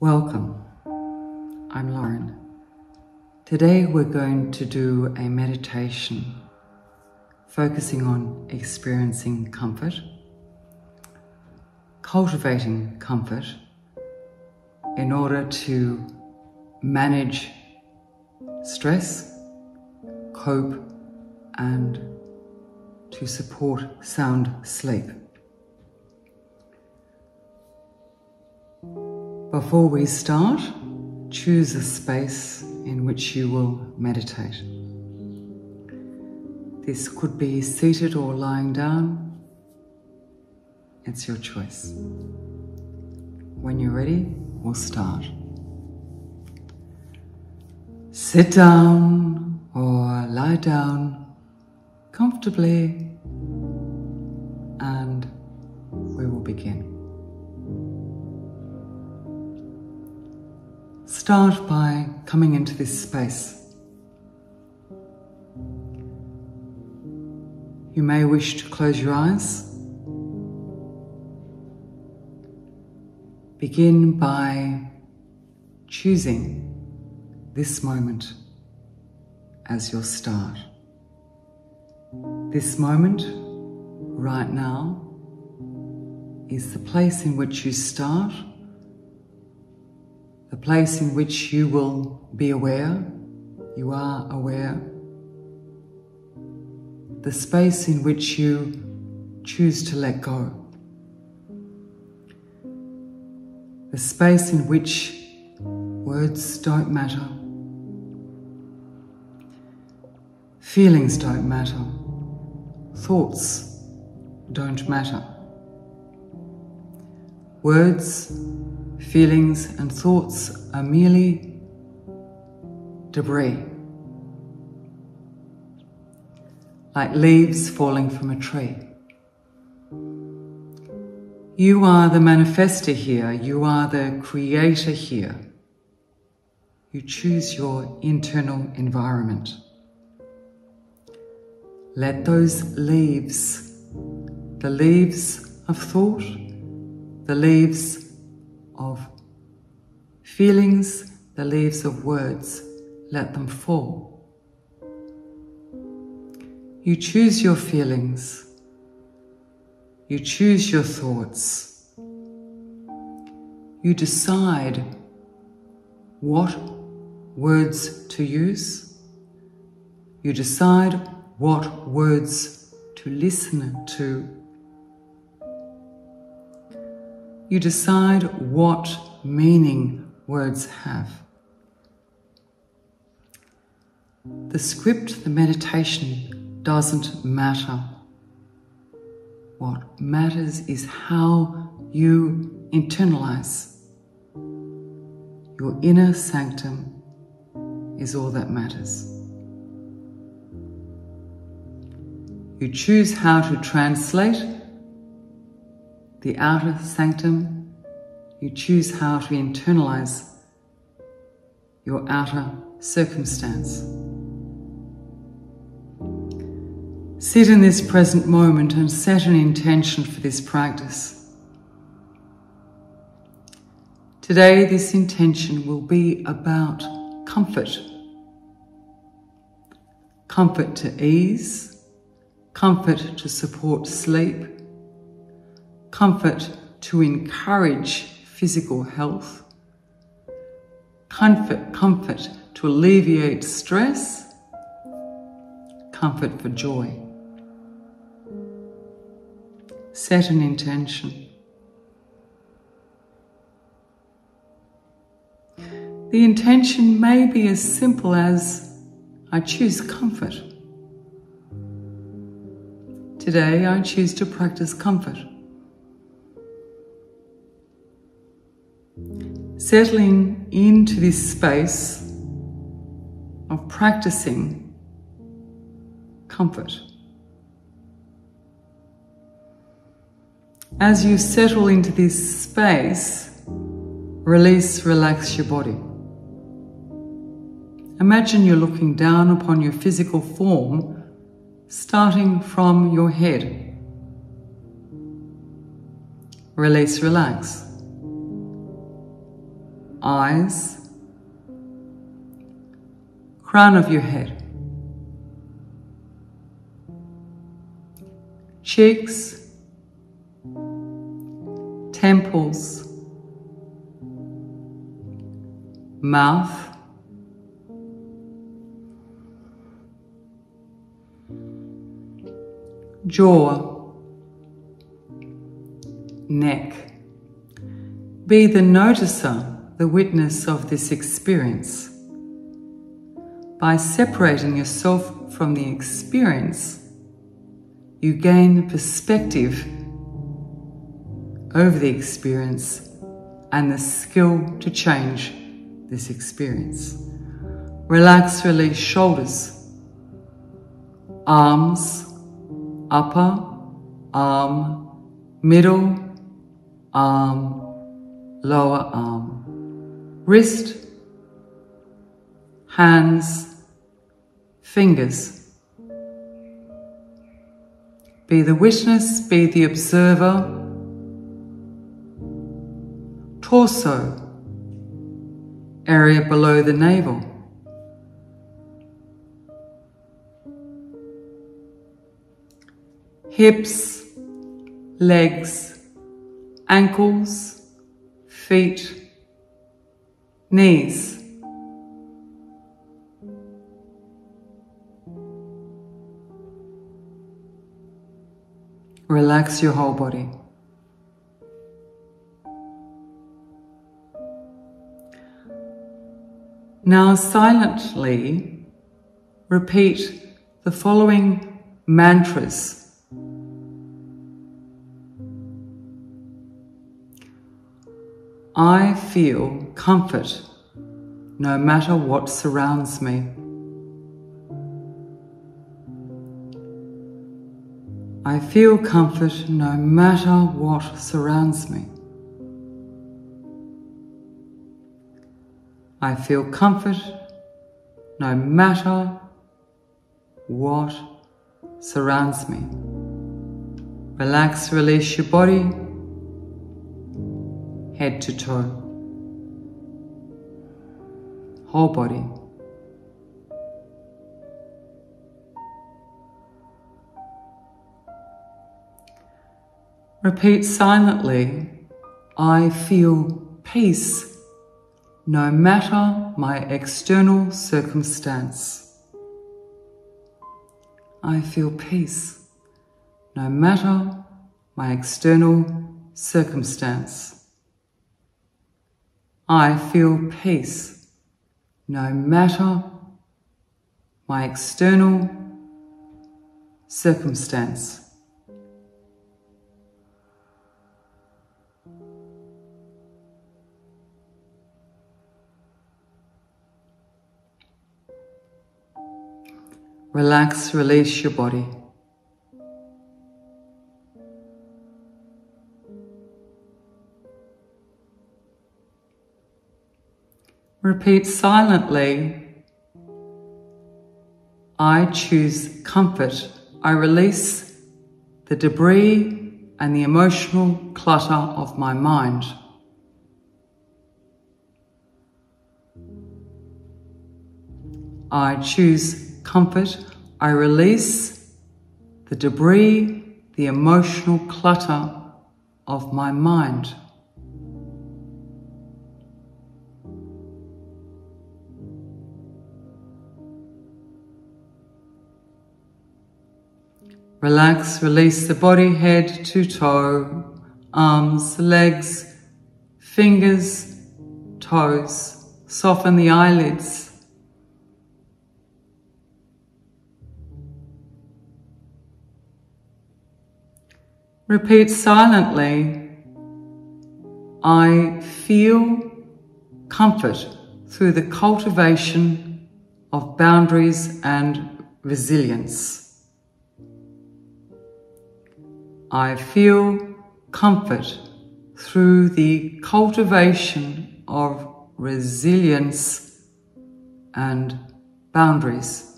Welcome. I'm Lauren. Today we're going to do a meditation focusing on experiencing comfort, cultivating comfort in order to manage stress, cope, and to support sound sleep. Before we start, choose a space in which you will meditate. This could be seated or lying down. It's your choice. When you're ready, we'll start. Sit down or lie down comfortably and we will begin. Start by coming into this space. You may wish to close your eyes. Begin by choosing this moment as your start. This moment, right now, is the place in which you start the place in which you will be aware, you are aware, the space in which you choose to let go, the space in which words don't matter, feelings don't matter, thoughts don't matter. Words Feelings and thoughts are merely debris, like leaves falling from a tree. You are the manifester here, you are the creator here. You choose your internal environment. Let those leaves, the leaves of thought, the leaves of feelings, the leaves of words, let them fall. You choose your feelings. You choose your thoughts. You decide what words to use. You decide what words to listen to you decide what meaning words have. The script, the meditation doesn't matter. What matters is how you internalize. Your inner sanctum is all that matters. You choose how to translate the outer sanctum, you choose how to internalize your outer circumstance. Sit in this present moment and set an intention for this practice. Today, this intention will be about comfort. Comfort to ease, comfort to support sleep, comfort to encourage physical health, comfort, comfort to alleviate stress, comfort for joy. Set an intention. The intention may be as simple as I choose comfort. Today I choose to practice comfort. Settling into this space of practicing comfort. As you settle into this space, release, relax your body. Imagine you're looking down upon your physical form, starting from your head. Release, relax. Eyes, crown of your head, cheeks, temples, mouth, jaw, neck. Be the noticer, the witness of this experience. By separating yourself from the experience, you gain perspective over the experience and the skill to change this experience. Relax, release shoulders, arms, upper, arm, middle, arm, lower arm, wrist, hands, fingers. Be the witness, be the observer. Torso, area below the navel. Hips, legs, ankles, feet, knees. Relax your whole body. Now silently repeat the following mantras. I feel comfort no matter what surrounds me. I feel comfort no matter what surrounds me. I feel comfort no matter what surrounds me. Relax, release your body, head to toe, whole body. Repeat silently, I feel peace no matter my external circumstance. I feel peace, no matter my external circumstance. I feel peace, no matter my external circumstance. Relax, release your body. Repeat silently I choose comfort. I release the debris and the emotional clutter of my mind. I choose comfort, I release the debris, the emotional clutter of my mind. Relax, release the body, head to toe, arms, legs, fingers, toes. Soften the eyelids. Repeat silently, I feel comfort through the cultivation of boundaries and resilience. I feel comfort through the cultivation of resilience and boundaries.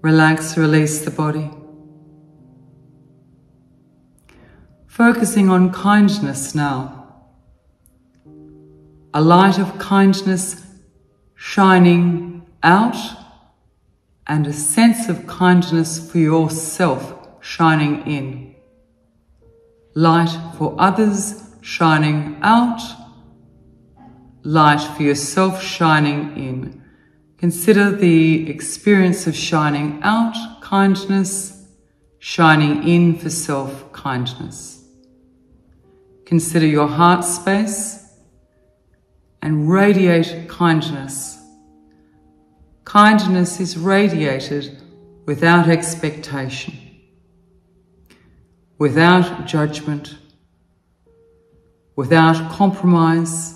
Relax, release the body. Focusing on kindness now. A light of kindness shining out and a sense of kindness for yourself shining in. Light for others shining out. Light for yourself shining in. Consider the experience of shining out kindness, shining in for self kindness. Consider your heart space and radiate kindness. Kindness is radiated without expectation, without judgment, without compromise.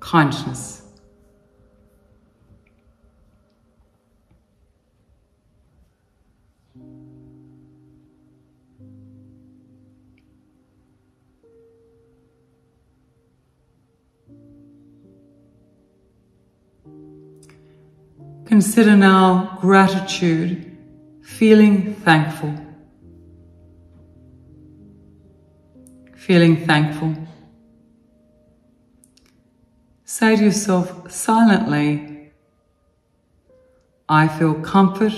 Kindness. Consider now gratitude, feeling thankful. Feeling thankful. Say to yourself silently, I feel comfort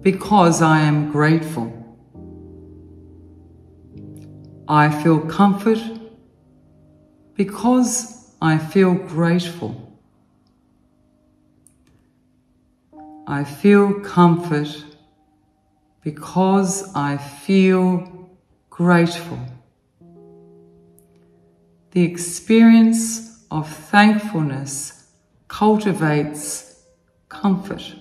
because I am grateful. I feel comfort because I feel grateful. I feel comfort because I feel grateful. The experience of thankfulness cultivates comfort.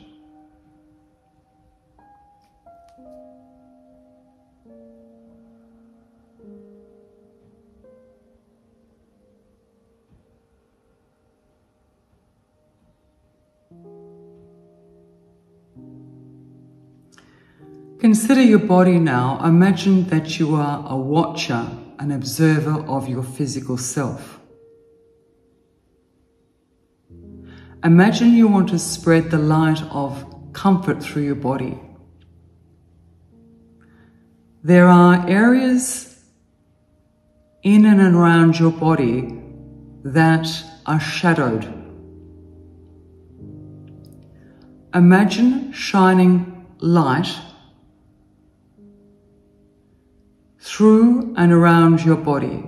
Consider your body now. Imagine that you are a watcher, an observer of your physical self. Imagine you want to spread the light of comfort through your body. There are areas in and around your body that are shadowed. Imagine shining light through and around your body.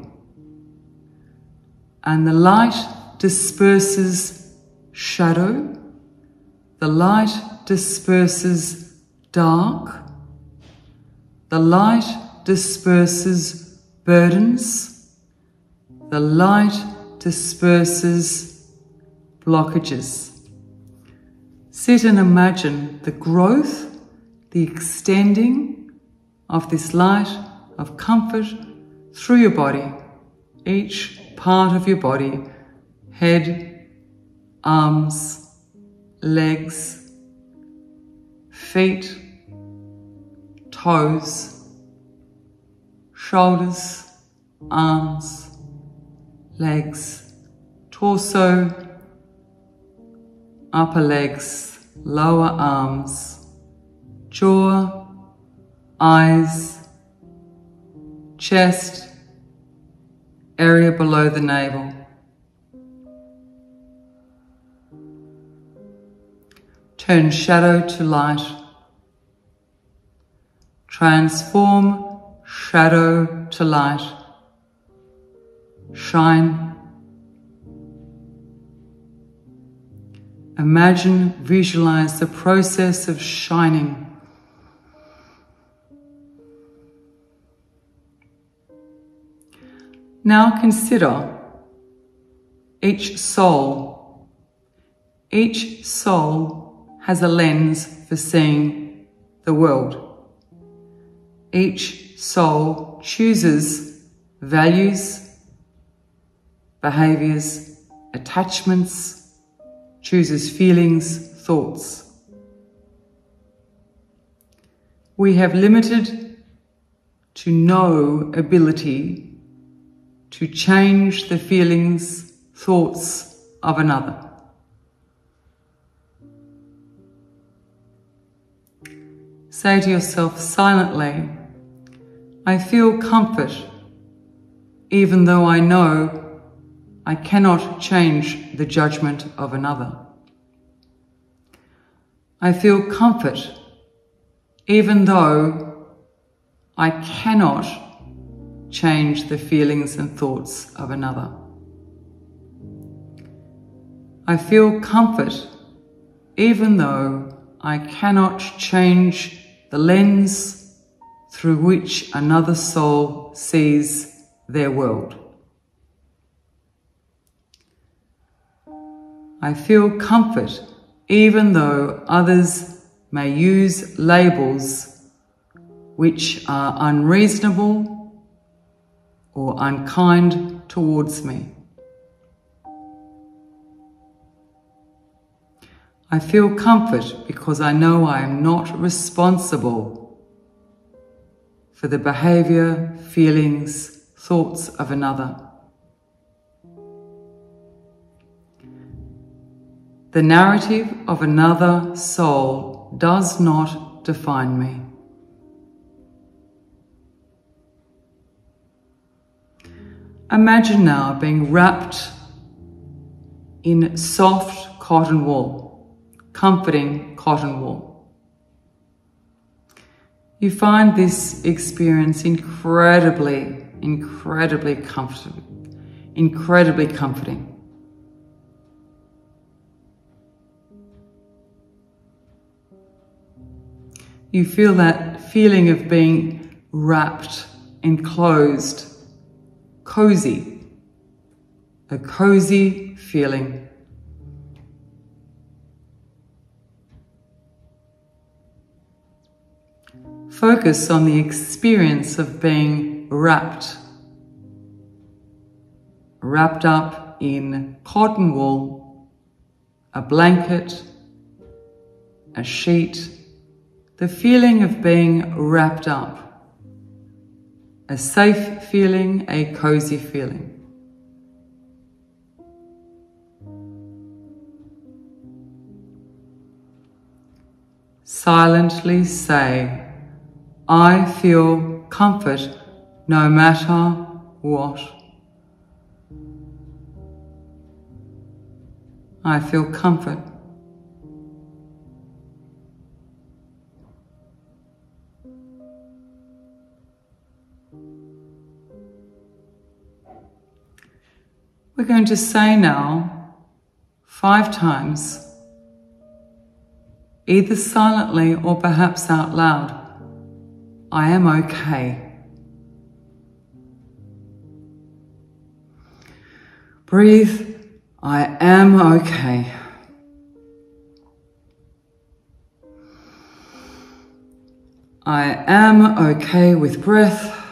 And the light disperses shadow, the light disperses dark, the light disperses burdens, the light disperses blockages. Sit and imagine the growth, the extending of this light of comfort through your body, each part of your body, head, arms, legs, feet, toes, shoulders, arms, legs, torso, upper legs, lower arms, jaw, eyes, chest, area below the navel. Turn shadow to light. Transform shadow to light. Shine. Imagine, visualize the process of shining Now consider each soul. Each soul has a lens for seeing the world. Each soul chooses values, behaviors, attachments, chooses feelings, thoughts. We have limited to no ability to change the feelings, thoughts of another. Say to yourself silently, I feel comfort even though I know I cannot change the judgment of another. I feel comfort even though I cannot change the feelings and thoughts of another. I feel comfort even though I cannot change the lens through which another soul sees their world. I feel comfort even though others may use labels which are unreasonable or unkind towards me. I feel comfort because I know I am not responsible for the behavior, feelings, thoughts of another. The narrative of another soul does not define me. Imagine now being wrapped in soft cotton wool, comforting cotton wool. You find this experience incredibly, incredibly comfortable, incredibly comforting. You feel that feeling of being wrapped, enclosed, cozy, a cozy feeling. Focus on the experience of being wrapped, wrapped up in cotton wool, a blanket, a sheet, the feeling of being wrapped up, a safe feeling, a cozy feeling. Silently say, I feel comfort no matter what. I feel comfort. Going to say now five times, either silently or perhaps out loud, I am okay. Breathe, I am okay. I am okay with breath.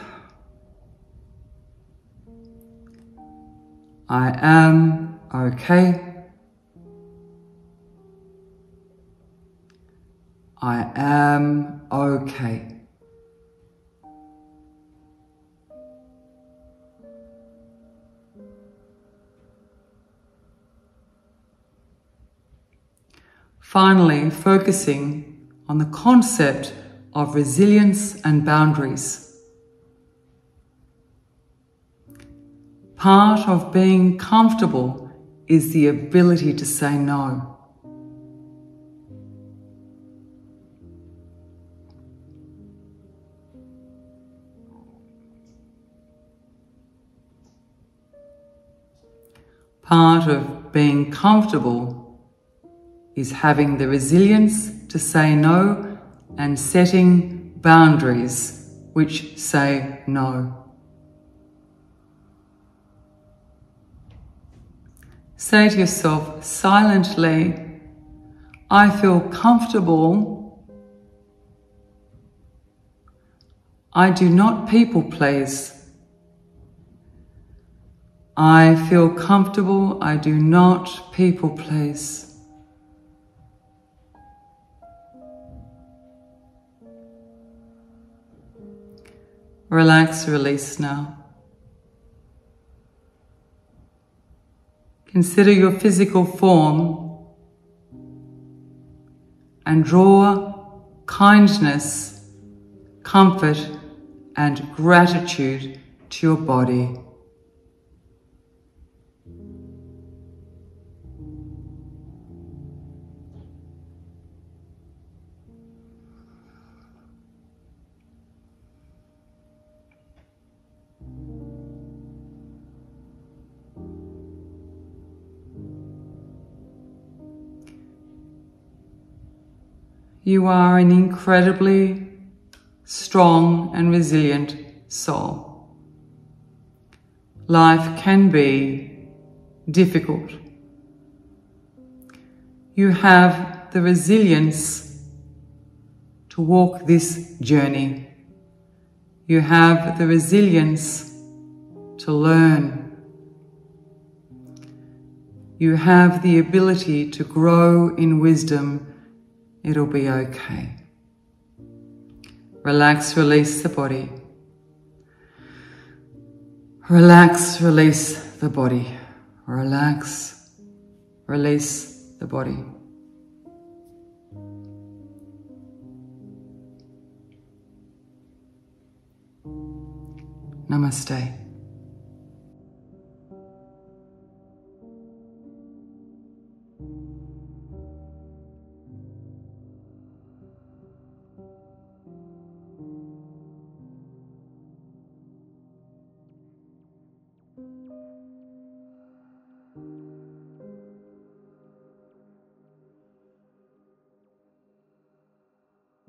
I am okay. I am okay. Finally, focusing on the concept of resilience and boundaries. Part of being comfortable is the ability to say no. Part of being comfortable is having the resilience to say no and setting boundaries which say no. Say to yourself silently, I feel comfortable. I do not people please. I feel comfortable. I do not people please. Relax, release now. Consider your physical form and draw kindness, comfort, and gratitude to your body. You are an incredibly strong and resilient soul. Life can be difficult. You have the resilience to walk this journey. You have the resilience to learn. You have the ability to grow in wisdom It'll be okay. Relax, release the body. Relax, release the body. Relax, release the body. Namaste.